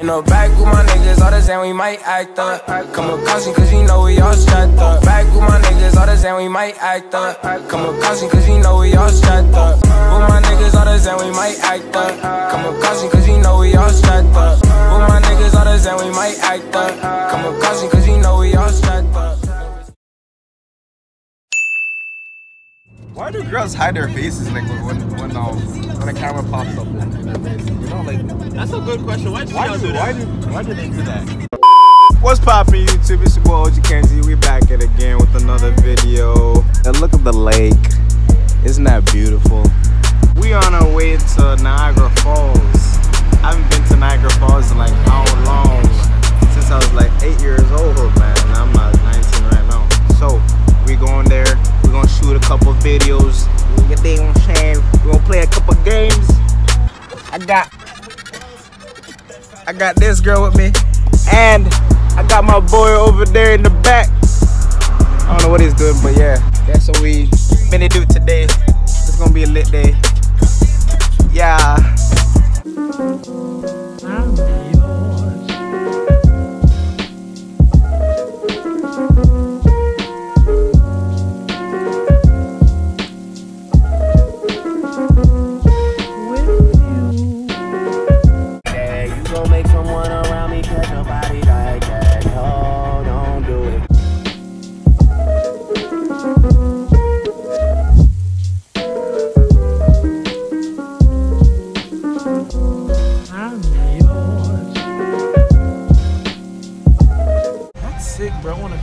In the back with my niggas, all the same, we might act up. Come with caution, cause you know we all strapped up. Back with my niggas, all the same, we might act up. Come with caution, cause you know we all strapped up. With my niggas, all the same, we might act up. Come with caution, cause you know we all strapped up. With my niggas, all the same, we might act up. Come with caution, cause you know we all strapped up. Why do girls hide their faces like when when um, when a camera pops up in their face? You know, like That's a good question. Why do why y'all do do why do why do they do that? What's poppin' YouTube? It's your boy OG Kenzy. We back at again with another video. And look at the lake. Isn't that beautiful? We on our way to Niagara Falls. I haven't been to Niagara Falls in like how long? Since I was like eight years old, man. I'm not 19 right now. So got I got this girl with me, and I got my boy over there in the back. I don't know what he's doing, but yeah, that's what we gonna do today. It's gonna be a lit day. Yeah. Yeah,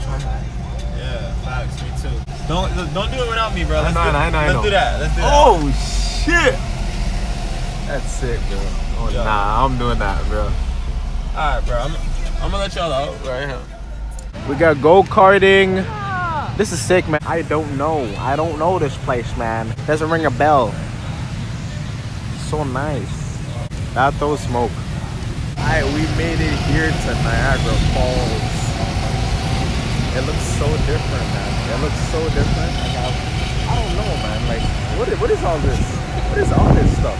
sick, bro. I wanna try that. Yeah, facts. Me too. Don't don't do it without me, bro. Let's know, do, I know, I know, Let's do that. Let's do that. Oh shit! That's sick, bro. Oh. Nah, I'm doing that, bro. All right, bro. I'm I'm gonna let y'all out right here. We got go karting. This is sick, man. I don't know. I don't know this place, man. Doesn't ring a bell. So nice. That throws smoke. Alright, we made it here to Niagara Falls. It looks so different, man. It looks so different. Like, I, I don't know, man. Like, what is, what is all this? What is all this stuff?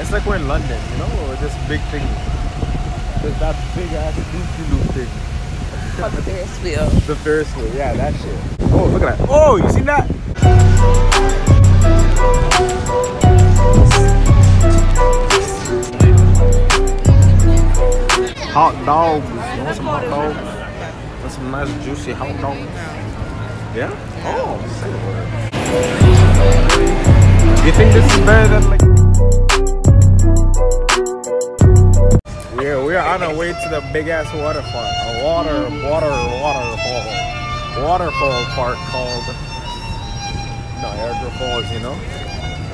It's like we're in London, you know, or this big thing. There's that big ass loopy loop thing. the Ferris wheel. The Ferris wheel, yeah, that shit. Oh, look at that. Oh, you seen that? Hot dogs. You want some hot dogs? Nice juicy hot dogs? Yeah? Oh. You think this is better than like We're we're on our way to the big ass waterfall. A water water waterfall. Waterfall park called Niagara Falls, you know?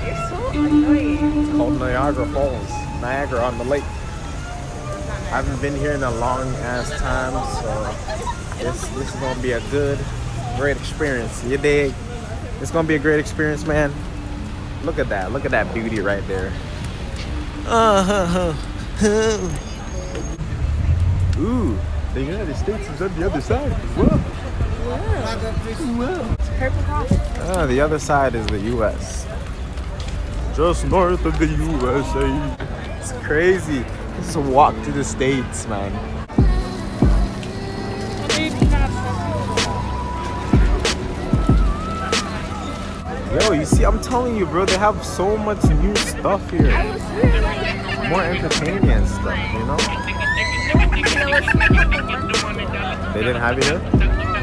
You're so annoying. It's called Niagara Falls. Niagara on the lake. I haven't been here in a long ass time, so this this is gonna be a good, great experience. You dig? It's gonna be a great experience, man. Look at that. Look at that beauty right there. Uh-huh. Ooh, the United States is on the other side as well. Purple cross. Ah, the other side is the U.S. Just north of the USA. It's crazy. Just walk to the states, man. Yo, you see, I'm telling you, bro, they have so much new stuff here. More entertaining and stuff, you know? They didn't have it here?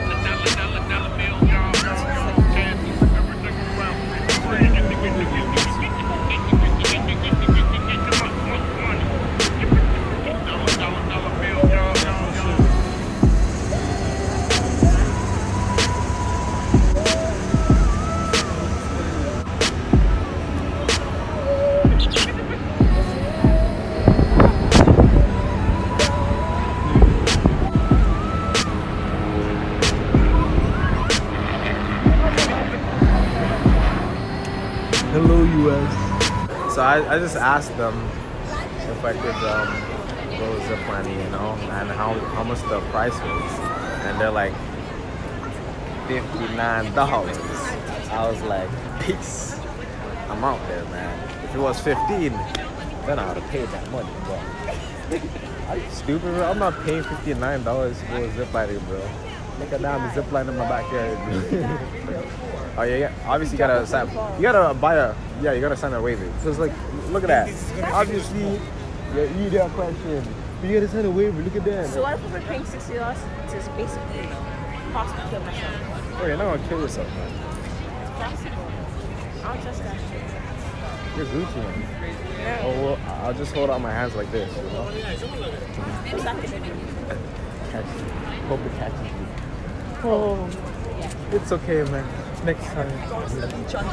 Hello, US. So I, I just asked them if I could um, go ziplining, you know, and how, how much the price was. And they're like, $59. I was like, peace. I'm out there, man. If it was 15 then I would have paid that money. But Are you stupid, bro? I'm not paying fifty nine dollars for a zip lining, bro. Look at that, I'm zip line in my backyard. oh yeah, yeah. Obviously, you gotta sign. You gotta buy a. Yeah, you gotta sign a waiver. So it's like, look at that. Obviously, yeah, you that question. But you gotta sign a waiver. Look at that. So what if we're paying sixty dollars to basically possibly kill myself? Oh, you're not gonna kill yourself, man. It's possible. I don't trust that. You're Gucci, man. Yeah. Oh well, I'll just hold out my hands like this. You know? Suck it. Catch you. Hope it catches you. Oh, it's okay, man. Next time. Y'all.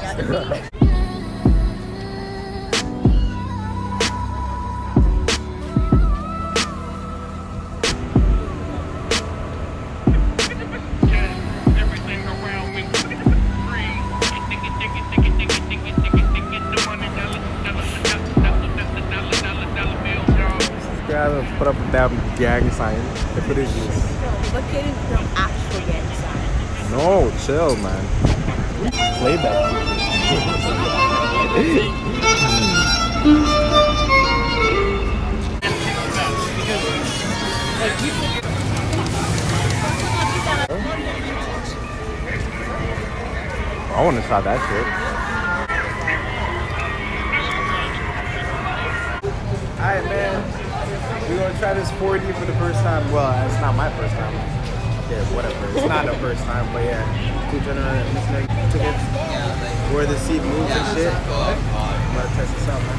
Gotta put up a damn gang sign. If it is this. Look at it from actual gang sign. No, chill, man. Play that. I want to try that shit. Alright, man. We're gonna try this 4D for the first time. Well, it's not my first time. Yeah, whatever. It's not the first time, but yeah. Two general listening tickets. Where the seat moves and shit. I'm gonna test this out, man.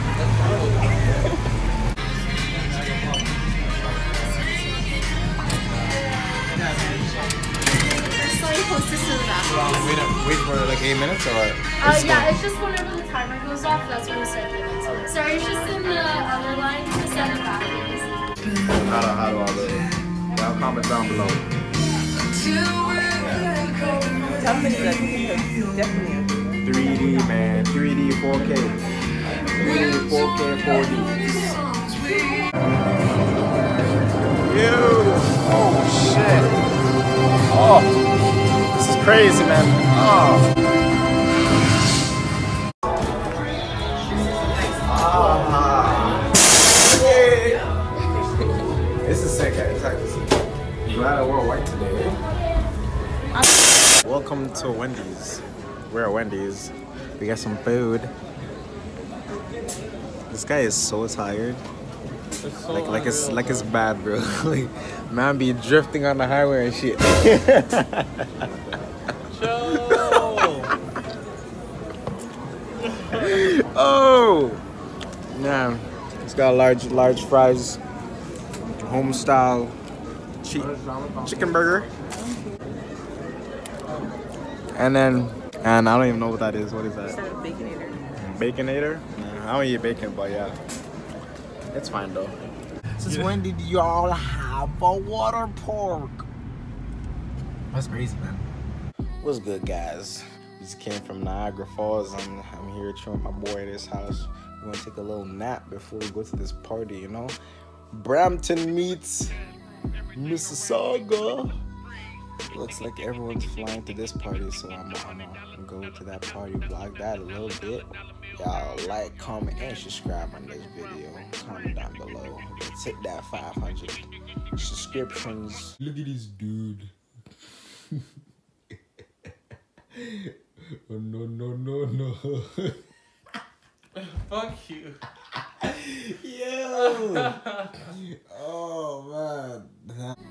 Sorry, closest to the bathroom. Wait, wait for like eight minutes or what? Uh, yeah, it's just whenever the timer goes off, that's when we start the next Sorry, it's just in the other line, just at the batteries. How do, how do I live? Y'all comment down below. Tell that because definitely. 3D, man. 3D, 4K. 3D, 4K, 4D. Ew! Oh, shit. Oh, this is crazy, man. Oh. Welcome to Wendy's. We're at Wendy's. We got some food. This guy is so tired. Like like it's like it's bad, bro. like man be drifting on the highway and shit. oh, yeah. It's got large large fries, home style chi- chicken burger, and then and I don't even know what that is. What is that? Instead of baconator. Baconator? Nah, I don't eat bacon, but yeah. It's fine though. Since when did y'all have a water park? That's crazy, man. What's good, guys? We just came from Niagara Falls. I'm, I'm here chilling with my boy at his house. We're gonna take a little nap before we go to this party, you know? Brampton meets Mississauga. Looks like everyone's flying to this party, so I'm, I'm gonna go to that party, vlog that a little bit. Y'all like, comment, and subscribe on this video. Comment down below. Let's hit that 500 subscriptions. Look at this dude. oh, no, no, no, no. Fuck you. Yo! oh, man.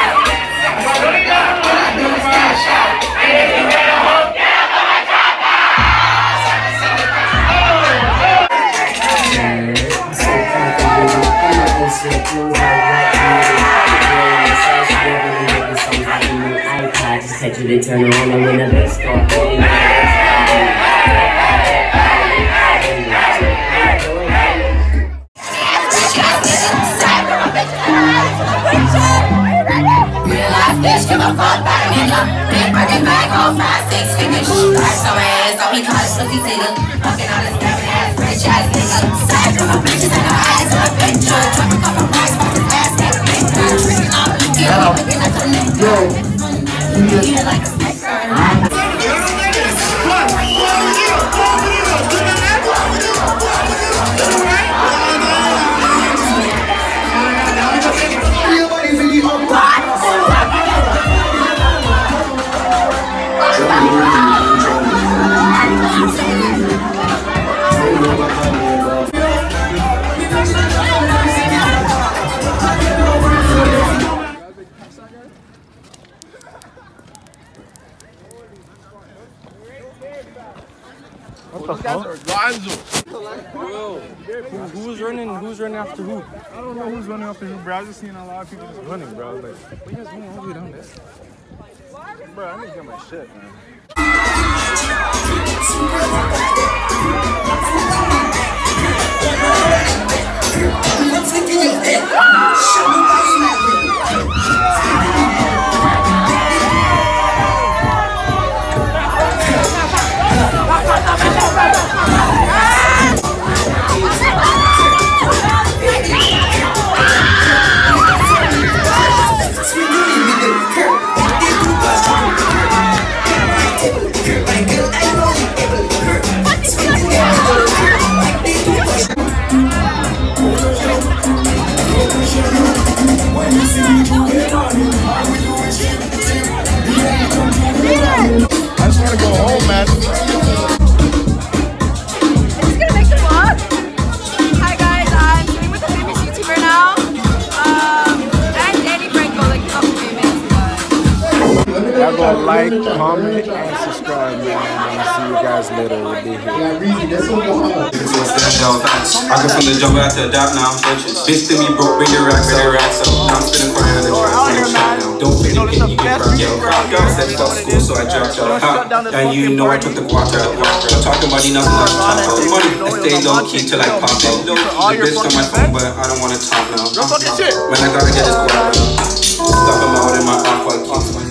Naturally turn on and when the best start. Eyes up. Yeah, like a Who's running? Who's running after who? I don't know who's running after who, bro. I just seen a lot of people just running, bro. Like, what you guys doing all the way down there? Bro, I need to get my shit, man. But Y'all go like, comment, and subscribe, man. And I'll see you guys later. We'll be here. I can from the jump out to adopt now. Bitch to me broke, bring your racks up. Now I'm spinning for the tracks. Don't fit it, you get rock, yo. I said fuck school, so I dropped out. And you know I took the guac out. Talking money, nothing like talk about money. I stay low key till I pop out. The bitch on my phone, but I don't wanna talk now. Man, I gotta get this guac out. Stuff him out in my off-white keys. Ice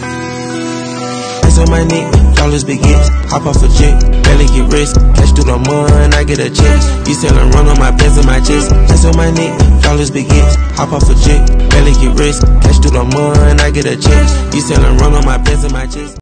on my neck, dollars big hits. Hop off a jet, barely get rich. Cash through the mud, I get a check. You sellin' run on my pants and my chest. Ice on my neck, dollars big hits. Hop off a jet, barely get rich. Cash through the mud, I get a check. You sellin' run on my pants and my chest.